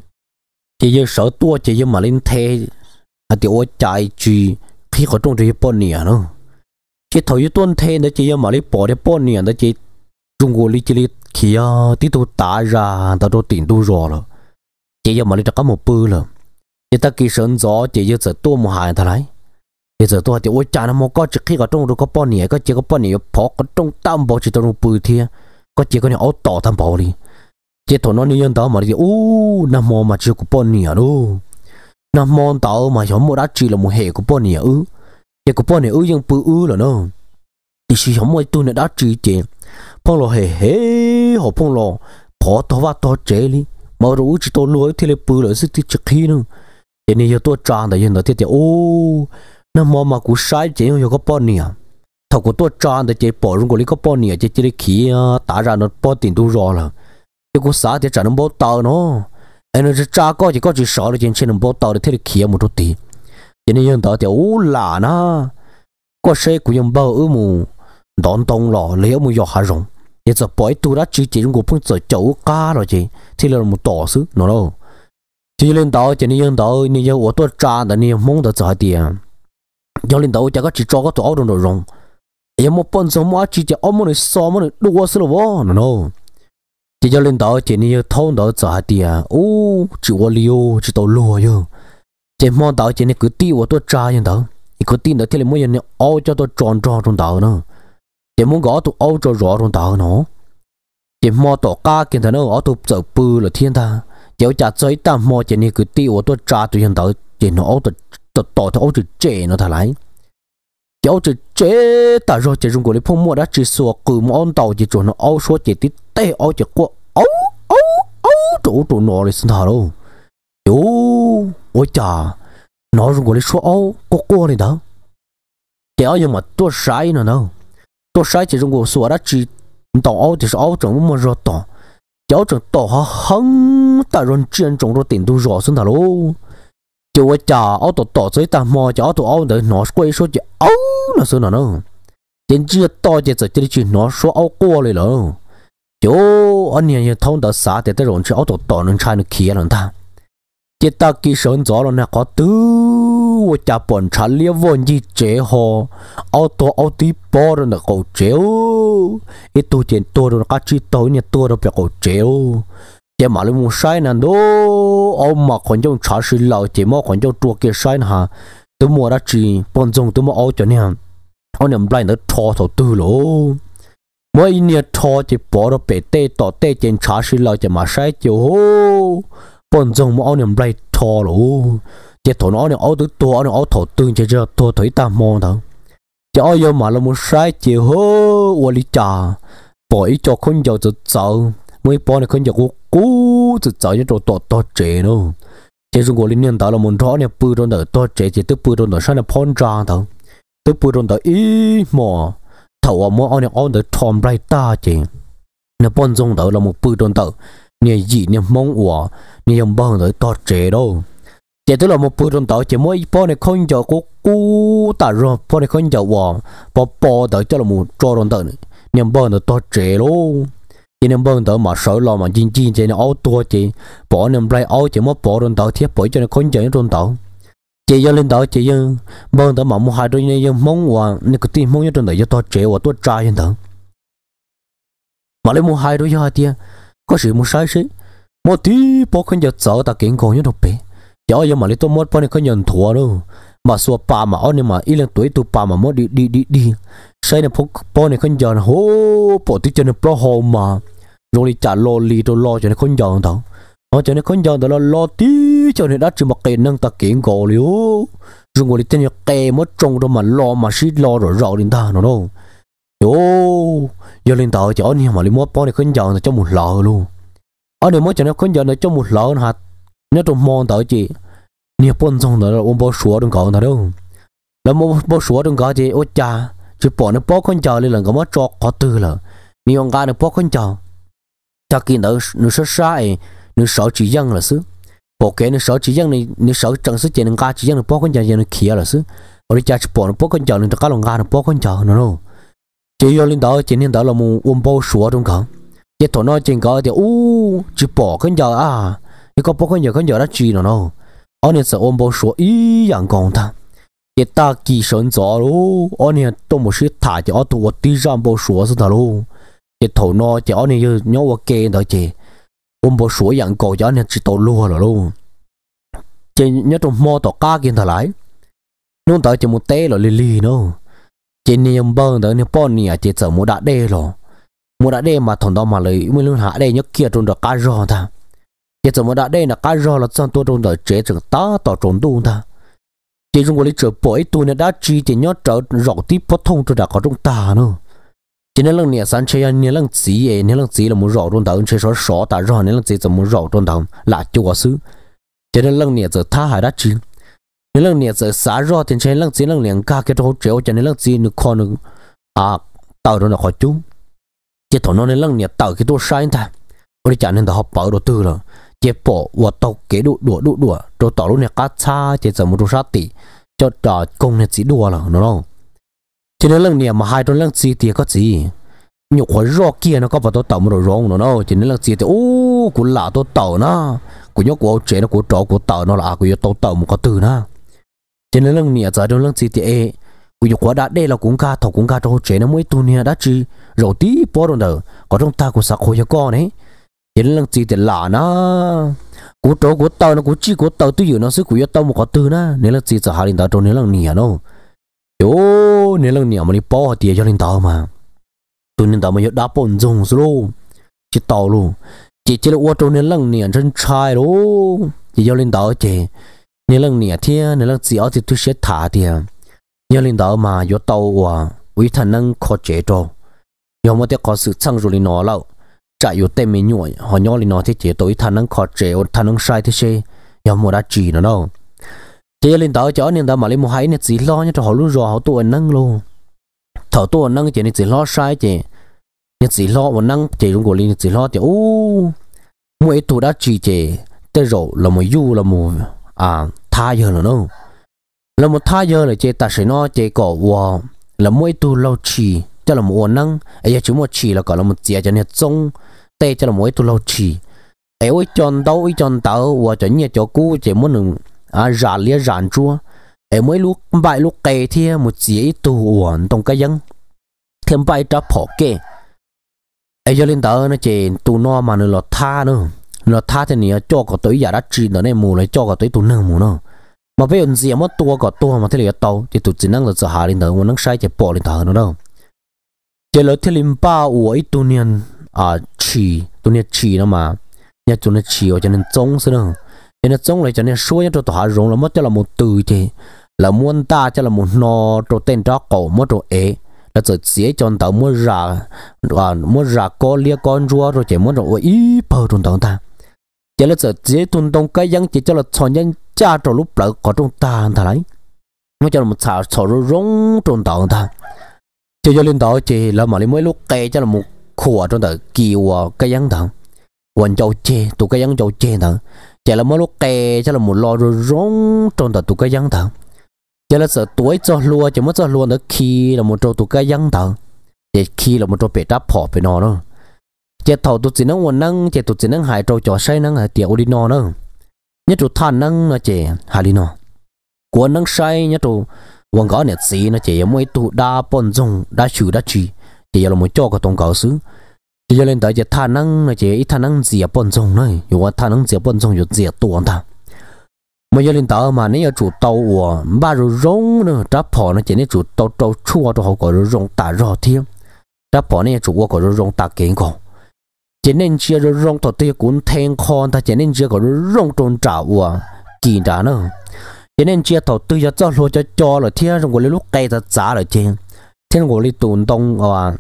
Chỉ giờ sợ tua, chỉ giờ mà lên thế à thì ôi chạy khi có trong cái bốn nè nó. Chỉ thời tuần thế nó chỉ mà lấy bỏ cái bốn nè nó chỉ trung quốc lý chỉ lý kia ờ, tí tu ta ra ta đâu tiền tu rồi rồi. Chỉ mà lấy cả một bữa rồi chỉ ta kỳ sơn gió, chỉ giờ sợ tua một hai ta lại bây giờ tôi thì, ôi cha, nó mua có chỉ khi có trong đó có bao nhiêu có chỉ có bao nhiêu phó có trong tam bảo chỉ trong bự thia. Có chỉ có những áo tỏ tam bảo đi. Chỉ thằng nó như đó mà đi u nam mô mà chỉ có bao nhiêu đâu nó mòn tàu mà giống một đã chỉ là một hệ của bọn này ư hệ của bọn này ư nhưng bự ư là nó thì chỉ giống một tôi đã chỉ chỉ phong lo hệ hệ họ phong lo phó to và to chế đi mà rồi chỉ tôi lối thì là bự là sự tích chỉ khi nữa. Cho nên tôi trang đấy nhưng nó thì thì ô nó mòn mà cũng sai chế nhưng có bao nhiêu thầu của tôi tròn để chế bỏ trong của lý có bao nhiêu chế chế khí tả ra nó, bỏ tiền tu rồi là. Cái cú xã thì trả nó bỏ tàu nó anh nói cha, có chỉ có chỉ sợ là chuyện trên nó tàu để thế kia một chút tí. Cho nên hiện tại thì, ú là na. Có xe của những bao ư mù. Đón đông lò lấy mù giọt hạ rồng. Giờ giờ bỏ tu đã chỉ chỉ trong của phong giờ chậu cá rồi chị. Thì là một tổ sư nó đâu? Chỉ lên tàu cho nên hiện tại nên giờ tôi cha là nên mong được trả tiền cho nên đầu chắc chỉ cho cái tổ áo đồ rồng. Em một phần số mà chỉ chỉ ông này so mà đua sơ lo nó đâu? Chỉ cho lên đầu chỉ như thôn đó trả tiền ô chỉ qua liu chỉ tàu lùa yo chỉ mong đầu chỉ như cứ tiêu vào tôi trả như đó. Cứ tin được thì là mỗi người áo cho tôi tròn tròn trong đầu nữa chỉ muốn gõ tôi áo cho rõ trong đầu nó. Chỉ mong tổ cá kiến thằng nó áo tôi sợ bự là thiên ta chỉ chả chơi tam mong chỉ như cứ tiêu vào tôi trả tôi hiện tại chỉ nó áo tôi tọt tọt theo chữ chế nó thà lại cháu chỉ chế ta rồi chỉ dùng của lấy phong mua đã chỉ sửa cử một ông tàu chỉ chuẩn nó ao số chỉ tít tê ao chỉ qua ao ao ao chỗ chỗ nó lấy sinh thà đâu. Yo ôi chà. Nó dùng của lấy số ao có qua này đó. Kéo nhưng mà tôi sai nữa đâu tôi sai chỉ dùng của sửa đã chỉ tàu áo thì ao chẳng mà rồi tàu cháu chẳng tàu hả hăng ta rồi chuyện trong rồi tiền tôi rõ sinh thà đâu chú chả ô tô tổ dưới ta mò cho ô tô ô để nó quay số chả ô nó số nào nữa. Trên chưa to chỉ chỉ chỉ chỉ nó số ô qua rồi lỡ. Chú anh nhà nhà thông đã xả để tới rồi chứ ô tô tổ nên trai nó kia rồi ta. Chỉ ta kỳ sơn gió rồi nè, có tứ ô chả bọn chả liếc vốn gì chế ho ô tô ô tí bỏ rồi nè cầu chéo ít tu trên tua rồi các chị tối nhà tua rồi bị cầu chéo giờ mà lúc mua sai nè đó ông mà còn trong trả sự lâu chỉ mà còn trong trua kia sai nè tôi mua đã chỉ bọn chúng tôi mua áo cho ông nằm lại nó thò thò tư lỗ. Mỗi nhà thò chỉ bỏ ra bể tê, tỏ tê trên trả sự lâu chỉ sai chiều hô. Bọn chúng mà ông nằm lại thò lỗ. Chỉ thổ nó nè áo tôi tua ông áo thò tương chỉ ra thua thủy ta mòn thôi dạ, chỉ áo giờ mà lúc mua sai chiều hô ô lý trà. Bỏ ý cho con giàu tự sợ. Mới bỏ này con giàu cú, tự cháu cho to to trẻ nó chỉ dùng của linh nhân tạo là một rõ này bự trong đó to trẻ chỉ tức bự trong đó sao là phong trang thôi tức bự trong đó ý mò, thầu mà ông này ông được thòm rai ta chỉ nó phong trong đó là một bự trong đó nè gì nè mong ủa. Nè, ông bao đó to trẻ đâu. Chỉ tức là một bự trong đó chỉ mỗi bỏ này không cho cú cú ta rồi bỏ này không cho ủa. Bỏ bỏ đó cho là một trò trong đó nè bao đó to trẻ luôn chỉ nên bưng tờ mà sợ lo mà chín chín chỉ nên áo tua chỉ bỏ nên bay áo chỉ mất bỏ rồi tàu thiết bỏ cho nên khốn chơi trong tàu. Chỉ cho lên tàu chỉ nhưng bưng tờ mà mua hai đôi này nhưng mong hòa nên cái tin mong trong tờ cho to trẻ và to trai hơn tờ mà lấy mua hai đôi cho hai tia, có sự mua sai sự một tí bỏ không giờ sợ ta kiện còn như đâu bể giờ giờ mà lấy tôi mất bao nhiêu không nhận thua đâu mà xua pa mà ông mà ít lần tuổi tu pa mà mất đi đi đi đi. Sai này phúc, po này không giòn, hô bỏ tí cho nên bỏ hồ mà. Lô đi trả lô li rồi lo cho nên không giòn đâu họ cho nên không giòn đó lo tí cho nên đã chỉ mặc cái nâng ta kiện gò liu dùng gò đi tên kè mất trông đó mà lo, mà xí lo rồi rõ đến ta, nó đâu. Yo giờ lên tàu cho anh mà đi mất po này không giòn cho một lọ luôn. Ở đây mới cho nó con giòn cho một lọ hạt nhớ trong mòn tới chị nè bôn xong đó là ôm bao sủa đừng có nào đâu là mua bao sủa đừng có chị ôi cha chỉ bỏ nó bỏ con chờ lên là có mất cho có tư là nè ông gà nó bỏ con chờ ta kia nó nó sợ sai nó sợ chỉ dân là xứ bỏ cái nó sợ chỉ dân này nó sợ chẳng sức chị nó gà chỉ dân nó bỏ con chờ nó kia là xứ ở đây cha chỉ bỏ nó bỏ con chờ nó cá lòng gà nó bỏ con chờ nó đâu chỉ yêu lên đó chỉ nên đó là mua ôm bao sủa đừng có chỉ thằng nó chỉ có thì u chỉ bỏ con chờ à cái có bỏ con chờ con chờ đã chỉ nó đâu ở nên sợ ôm bao sủa ý dạng còn ta cái ta kỳ sơn gió lô ở nên tôi một sự thả cho tôi đi ra bao sủa sao lô cái thầu nó chỉ ở nên nhớ vào kê đó chị ôm bao sủa dạng cổ cho nên chỉ tổ lúa rồi luôn chị nhớ trong mò tổ cá kia thà lại nông tới chỉ một té rồi lì lì nó chị niệm bơm đó nên bọn nè chị sợ một đã đê rồi một đã đê mà thằng đó mà lấy mới luôn hạ đê nhớ kia trong đó cá rò ta chị sợ đã là cá rò là xong tôi trong đó chế chừng ta tỏ trong đun ta chỉ trong cái trở bội tôi đã thì nhớ trở rõ tiếp phát thông cho đã có trong ta nữa chỉ nên lần này sáng chơi nên lần gì ấy, nên lần gì là muốn rõ trong đầu chơi số số ta rõ, nên lần gì muốn rõ trong đầu là chúa sư chỉ nên lần này giờ tha hải đã chi. Nên lần này giờ xả rõ thì chơi lần gì lần liền ca cái đồ chéo cho nên lần gì nó còn nó à tàu đó là khó chung chỉ thằng nó nên lần này tàu cái đồ sai ta ôi chế bộ và tàu kế đụ đùa đụ đùa rồi tàu lúc này cá cha chế giờ một đồ sát tỷ cho trò công này chỉ đùa là nó đâu cho nên lần này mà hai đôi lần gì thì có gì nhục khói rõ kia nó có vào tàu tàu một đồ rong nó đâu cho nên lần gì thì ô của lạ tàu tàu nó của nhóc của chế nó của trò của tàu nó là của tàu tàu một có từ nó cho nên lần này giờ đôi lần gì thì ê của nhục khói đã đây là cũng ca thầu cũng ca cho chế nó mới tu nia đã chi. Rồi tí bỏ rồi đó có trong ta của sạc khối cho con ấy chỉ lần gì thì lạ nó cú trâu cú tàu nó cú chi cú tàu tôi nó sẽ cú yêu tàu một cái từ nó nếu là gì sẽ hai lần tàu trong nếu lần nhiều nó yo nếu lần nhiều mà đi bỏ tiền cho lần tàu mà tôi nên tàu mà yêu đá bồn dùng luôn chỉ tàu luôn chỉ chỉ là ô tô nếu lần nhiều chân trai luôn chỉ cho lần tàu chỉ nếu lần nhiều thì nếu lần gì ở thì tôi sẽ thả tiền nếu lần tàu mà yêu tàu à vì thằng năng khó chế cho yêu mà để có sự tăng rồi nó lâu chạy yếu tên mình nhủi họ nhỏ lên nó thế chế tối thằng năng khó chế thằng năng sai thế chế giờ mua đã chỉ nó đâu. Thế lên tao cho nên tao mà lên một hai này chỉ lo nhá, cho họ luôn rồi họ tuổi năng luôn. Thở tuổi năng chế nên chỉ lo sai chế nên chỉ lo một năng chế trong của linh chỉ lo thì ô mỗi tuổi đã chỉ chế tới rồi là một du, là một à tha giờ nữa đâu. Là một tha giờ là chế ta sẽ nó chế có wa là mỗi tuổi lâu chỉ cho là một năng ấy chỉ một chỉ là có là một chia cho nên trong tê cho là mỗi tu lâu chỉ ai ôi chọn đâu ôi chọn tàu và chọn nhà cho cũ, chỉ muốn đừng à giả lia rạn chua. Ai mỗi lúc bài lúc kề thì một chỉ tu hoàn trong cái dân. Thêm bài trả phỏ kê. Ai cho lên tàu nó chỉ tu no mà nó lọt tha nữa. Lọt tha thì nè, cho có tới giả đã chỉ nó này, mù lại cho có tới tu nương mù nữa. Mà bây giờ gì mà tua có tua mà thế là tàu, thì tu chỉ năng là sợ hà lên tàu muốn năng sai chỉ bỏ lên tàu nữa đâu. Chỉ là thế lim ba uổi tu niên à chỉ tu niên chỉ nó mà. Nhà tu niên chỉ, cho nên giống thế nào cho nên giống lại cho nên số cho tao rong là mất cho là một từ chứ. Là muốn ta cho là một cho tên đó cổ mất cho ế. Là giờ xế cho tao mua ra à mua ra có lia con rùa rồi chỉ muốn rồi ý bờ trong tao ta. Chỉ là tuần đông cái dân chỉ cho là chọn nhân cha lúc lỡ có trong ta lấy. Nó cho là một xào xào rong trong tao ta. Cho lên đó chỉ là mà lấy mỗi lúc kê cho là một khua trong tờ kỳ hòa ờ, cái dân thằng. Quần châu che tụ cái dân châu che thằng, chả là mỗi lúc kè chả là một lo rồi rong trong tờ tụ cái dân thằng, chả là sợ tuổi cho luôn, chả mất cho luôn nữa khi là một trâu tụ cái dân thằng, để khi là một trâu bể đáp phỏ về nó đó chả thầu tụ chỉ năng quần năng chả tụ chỉ năng hại trâu trò say năng hại tiểu đi nó đó nhất trụ than năng là chả hại đi nó quần năng say nhất trụ quần gõ nẹt gì nó chả mỗi tụ đa bồn dùng đa chữ đa chỉ chỉ là một chỗ có tông cầu xứ. Chỉ cho nên tới chỉ tha năng là chỉ ít tha năng dìa bận rộn này dù qua tha năng dìa bận rộn dù dìa tuồng ta. Mà cho nên tới mà nếu chủ tàu của ba rồi rong nữa, tráp phò nó chỉ nên chủ tàu tàu chua cho họ có rồi rong tả rõ thiên tráp phò này chủ qua có rồi rong tả kiến cổ. Chỉ nên chia rồi rong tàu tiêu cũng thiên con ta, chỉ nên chia có rồi rong trôn trào của kiến đá nữa. Chỉ nên chia tàu tiêu cho cho lo cho cho là thiên rồi lúc cây ta giá là trên 天我哩动动啊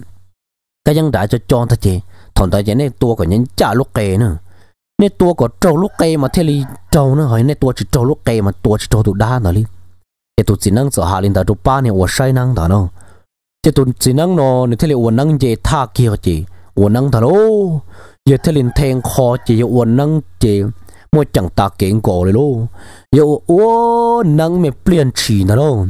，cái ờ, dân đại cho cho ta chị, thằng ta chị này tua của những cha lúc kề nữa, nè tua của trâu lúc kề mà thế li trâu nữa hỏi nè tua chỉ trâu lúc kề mà tua chỉ trâu tụ đa nữa li, cái tụ chỉ năng sợ hạ lên ta ba nè uổng sai năng đó cái tụ chỉ năng nó nè thế li năng về tha kia chị, uổng năng thằng ô, giờ thế li thèn khó chị uổng năng chị mua chẳng ta kiện cổ rồi giờ uổng năng mẹ biến chỉ nữa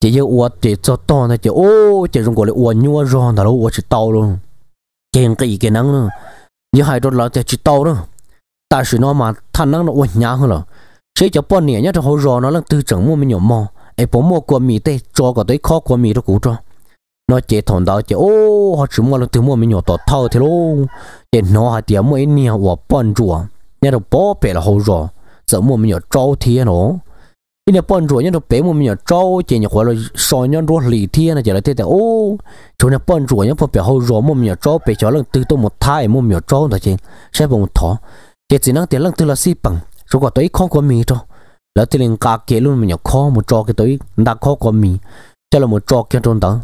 chỉ giờ ua chỉ cho to này chỉ ô chỉ dùng gọi là ua nhua rồi đó luôn chỉ tàu luôn kiện cái cái năng luôn như hai đôi là chỉ tàu luôn ta sử nó mà thằng năng nó ua nhá hơn rồi sẽ cho bọn nhẹ nhá cho họ rồi nó là tư chẳng mua mình nhỏ mò ai bố mua qua mì tê cho cái tới khó qua mì đó cũ cho nó chỉ thằng đó chỉ ô họ chỉ mua là từ mua mình nhỏ tọt thâu thế luôn để nó hạt tiền mua nhiều và bọn chùa nhà đó bỏ bể là hậu rồi giờ mua mình nhỏ trâu thế nó ini là bọn chùa nhà đồ bể mua mình nhỏ trâu, chỉ nhỏ là soi nhà đồ lì thiên là chỉ là thế แต่ ô, chỗ nhà bọn chùa nhà bọn bể hậu rồi mua mình nhỏ trâu bể cho lần từ tôi một thai mua mình nhỏ trâu thôi chứ sẽ một thọ chỉ chỉ năng tiền lần từ là si bằng. Rồi có tới không có mì cho là tiền liền cả kia luôn mình nhỏ khó một trò cái tới đã khó có mì. Cho là một trò kia trong đó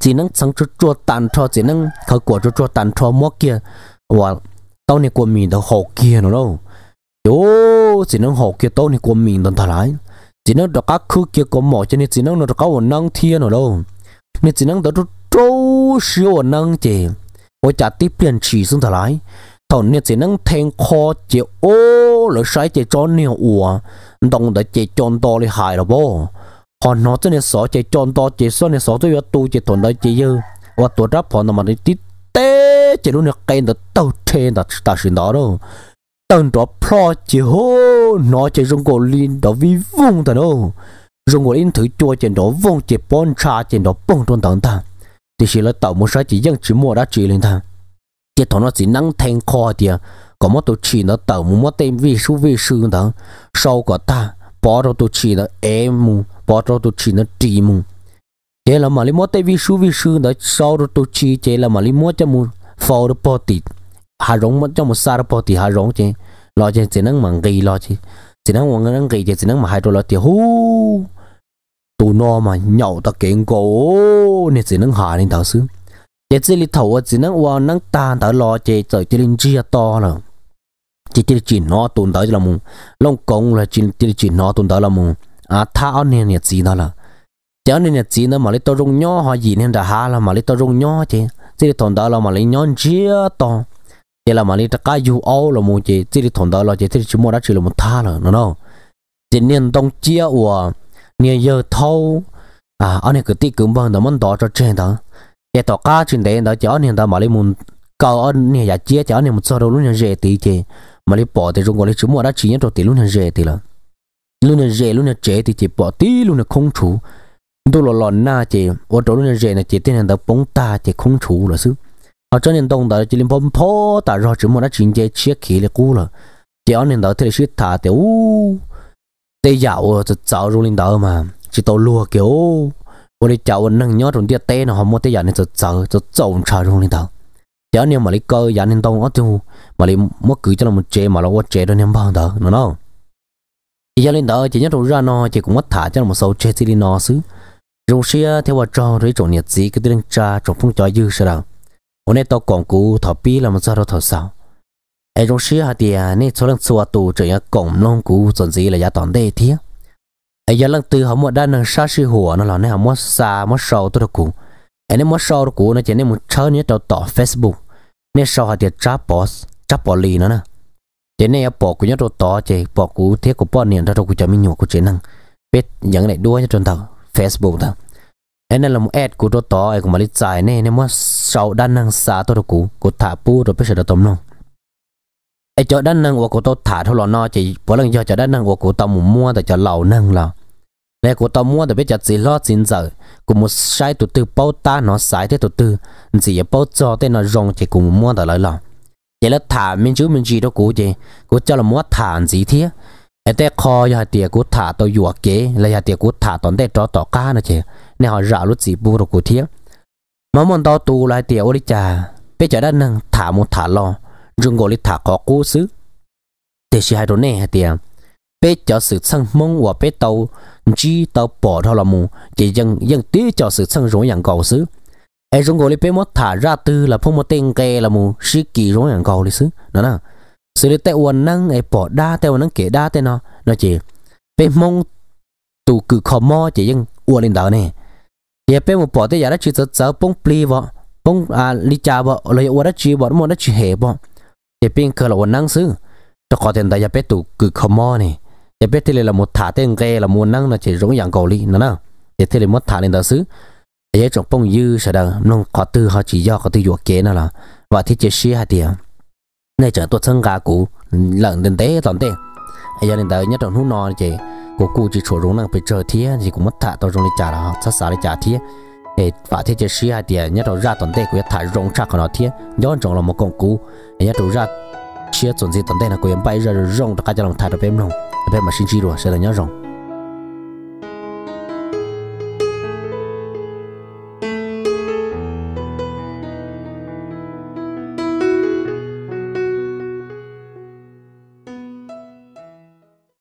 chỉ năng sáng cho cho tàn cho chỉ năng khởi quả cho cho tàn cho mua kia. Và tao này của mình đâu hậu kia nó đâu. Yo chỉ năng hậu kia tao này của mình đâu thà lại chỉ năng được các khu kia có mỏ cho nên chỉ năng nó được có năng thiên nó đâu. Nên chỉ năng đó cho trâu siêu năng chè. Tôi chả tiếp biến chỉ xuống thà lại thằng nên chỉ năng thèn kho chỉ ô, lỡ sai chỉ cho nhiều ủa. Đồng đã chỉ chọn to đi hại rồi bố. Họ nó cho nên sợ chè chọn to, chè sợ nên sợ tôi tu chè thuần đấy chè dư. Và tổ rap họ nó mà đi tít tế chè luôn được cái được tàu trên đã ta xin đó đâu tầng đó pro chỉ hô, nó chỉ dùng cổ linh đó vi vung tầng đâu. Dùng cổ linh thử chua trên đó vung chỉ bon trà trên đó bông trong tầng ta. Thì chỉ là tàu một sai chỉ dân chỉ mua đã chỉ lên ta. Chỉ thằng nó chỉ năng thành kho thì à. có một tổ chỉ nó tàu một tên vi số vi sư đó sau có ta, bỏ ra tổ chỉ nó em bỏ ra tổ chỉ nó trì mu chế là mà lấy một tên vi số vi sư đó sau đó tổ chỉ chỉ là mà lấy một cho mu phao được bỏ tịt hà rong mà cho một sa đó bỏ tịt hà rong chứ. Lo chứ, chỉ năng mảng gầy lo chứ. Chỉ năng mảng năng gầy chứ, chỉ năng mà hai đôi lo thì hú! Tụ nó mà nhậu ta kiện cổ nên chỉ năng hà nên thảo sư chỉ chỉ li thầu chỉ năng qua năng tan thảo lo chứ trời chỉ linh chia to rồi chỉ chỉ chỉ nó tồn tại là mùng. Long công là chỉ chỉ chỉ nó tồn tại là mùng. À tha ở nền nhiệt gì đó là. Cho nên nhiệt gì đó mà lấy tao rung nhỏ họ gì nên đã ha là mà lấy tao rung nhỏ chứ. Chỉ tồn tại là mà lấy nhỏ chia to chỉ là mà đi tất cả yêu âu là chơi chơi chỉ thằng đó là chỉ chỉ chỉ mua đã chỉ là một tha là nó nó chỉ nên tông chia của nên giờ thâu. À anh ấy cứ tích cứ bằng đó vâng, mình đó cho trên đó để tao cá trên đấy đó cho nên đó mà đi muốn cầu anh này giờ chia cho anh một số đâu luôn là dễ tí mà đi bỏ thì chúng gọi là chúng mua đã chỉ nhất tỷ luôn là rẻ thì là luôn là rẻ luôn là trẻ thì chỉ bỏ tí luôn là không chủ tôi là lòn na chỉ ở chỗ luôn là rẻ là chỉ tên là bóng ta chỉ không chủ là sư họ cho nên đông đó chỉ lên bóng phô rồi chúng mua đã chỉ chế chia khí là cũ là chỉ ở nên đó thì là thả thì tây dạo thì dạo rồi lên đó mà. Chỉ tàu lùa kiểu họ mua mà mà cho nó mà đó nó đó chỉ ra nó, chỉ nó rồi rồi cái phong hôm nay tao còn cú thọ pi là một sao đâu thọ sao ai trong xí à hạt tiền à, nên số lần xua tù trở nhà cổng long cú dọn gì là giá toàn đây thiệt ai giờ lần từ họ mua đan năng sa sư hùa, nó là nên họ mua xa mua sâu tôi được cú. Ai nên mất sâu cú, nó chỉ nên một chơi nhớ tao tỏ Facebook. Nên sau hạt tiền trap boss trap bỏ lì nữa nè. Chỉ nên bỏ cú nhớ đồ tỏ chỉ, bỏ cú thế của bọn niệm ra đâu cú cho mình nhổ cú chỉ năng. Biết những này đua cho trên tàu Facebook tao nên là một ad của đồ to ai cũng mà đi giải này nên mà sau đan năng xả tôi đồ cũ của thả pu rồi bây giờ được tóm non ai cho đan năng của tôi thả thôi là nó chỉ bỏ lần cho cho đan năng của tao muốn mua để cho lẩu năng là này của tao mua để bây giờ chỉ lo xin giờ của một sai tụt tư bao ta nó sai thế tụt tư chỉ bao cho tên nó rong chỉ cùng mua để lại là, vậy là thả mình chú mình gì đó cũ chứ cũ cho là mua thả gì thế ở đây kho ya tiệt cũ thả tôi dùa kế là ya tiệt cũ thả toàn đây cho tỏ cá nữa chứ nên họ rạ lúc gì bu rồi cụ thiếng mà muốn to tu lại tiệt ô đi bây giờ đã nâng thả một thả lo rừng gọi đi thả có cú xứ. Để xí hai đồ nè tiệt bây giờ sự sang mong và bây tàu chỉ tàu bỏ thôi là mù. Chỉ dân dân tí cho sự sang rồi nhận cầu xứ. Ai rừng gọi đi bây mất thả ra tư là phong một tên kê là mù. Sĩ kỳ rồi nhận cầu đi xứ. Đó nè. Sự lý tây uẩn năng ai bỏ đa tây uẩn năng kể đa tây nó nó chỉ bây mong tù cử khó mò chỉ dân uẩn lên đó nè thì bên một bỏ tới giờ đó chỉ sợ sợ bông pli vợ bông à lý cha vợ lấy uổng đó chỉ bỏ nó đó chỉ hệ vợ thì bên cơ là quần năng xứ cho có tiền tại giờ bên tụ cử khó mò này giờ bên thì là một thả tên ghê là một năng là chỉ giống dạng cầu lý nó nào thì thì là một thả lên đó xứ ấy trong bông dư sẽ đâu nó có tư họ chỉ do có tư dụ kế nó và thì chỉ xí hai tiền này chẳng tôi thân gà cũ lợn đến tế toàn tế ấy giờ nên tới nhất trong hút non chị cô cụ chỉ chỗ rung năng bị chờ thế thì cũng mất thả tao trong đi trả là sát xả đi trả thế để và thế chỉ xí hai tiền nhất trong ra tuần tế của thả rung chắc của nó thế nhớ trong là một công cụ. Nhất đầu ra chia chuẩn gì tuần tế là của em bay ra rung tất cả cho lòng thả được bên không bên mà xin chi rồi sẽ là nhớ rung